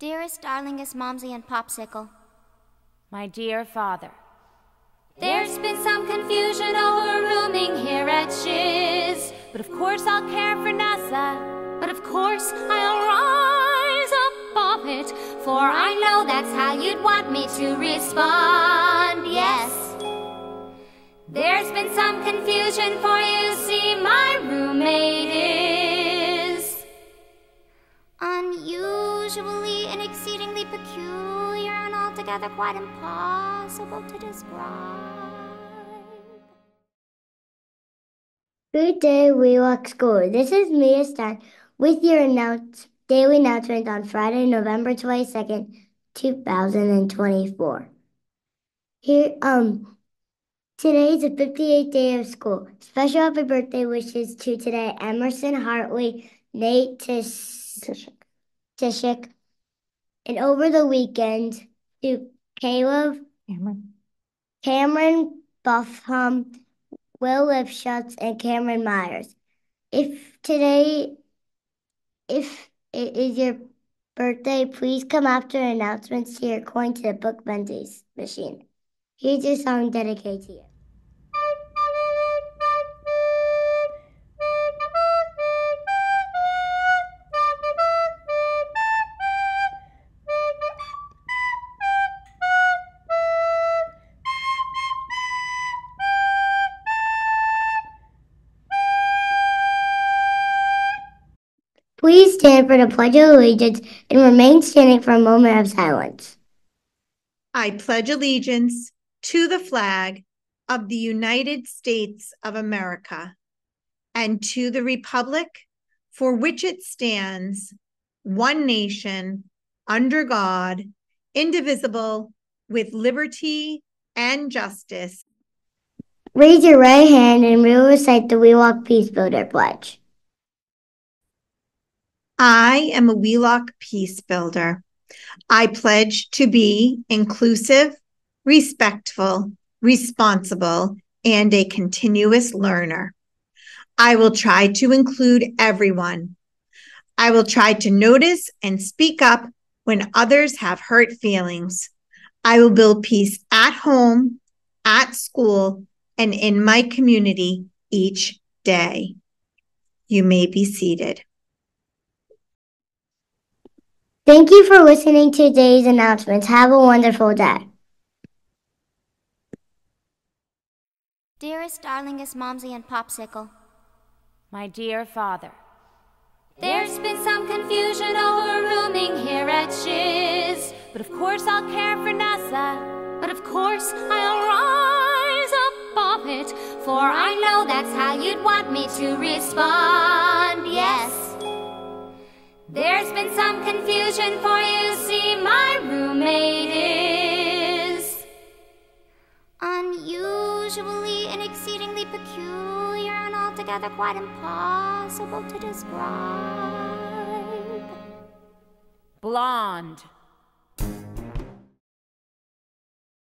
Dearest, darlingest Momsy and Popsicle. My dear father. There's been some confusion over rooming here at Shiz. But of course I'll care for Nessa. But of course I'll rise above it. For I know that's how you'd want me to respond. Yes. There's been some confusion for and altogether quite impossible to describe. Good day, Wheelock School. This is Mia Stein with your announce, daily announcement on Friday, November 22nd, 2024. Here, um, today is the 58th day of school. Special happy birthday wishes to today Emerson Hartley, Nate Tish- Tishik, and over the weekend to Caleb, Cameron. Cameron Buffham, Will Lipschutz, and Cameron Myers. If today, if it is your birthday, please come after announcements to your coin to the book vending machine. Here's your song dedicated to you. Please stand for the Pledge of Allegiance and remain standing for a moment of silence. I pledge allegiance to the flag of the United States of America and to the republic for which it stands, one nation, under God, indivisible, with liberty and justice. Raise your right hand and we will recite the Wheelock Peace Builder Pledge. I am a Wheelock peace builder. I pledge to be inclusive, respectful, responsible, and a continuous learner. I will try to include everyone. I will try to notice and speak up when others have hurt feelings. I will build peace at home, at school, and in my community each day. You may be seated. Thank you for listening to today's announcements. Have a wonderful day. Dearest, darlingest Momsy and Popsicle. My dear father. There's been some confusion over rooming here at Shiz. But of course I'll care for Nessa. But of course I'll rise above it. For I know that's how you'd want me to respond. Yes. There's been some confusion for you. See, my roommate is unusually and exceedingly peculiar and altogether quite impossible to describe. Blonde.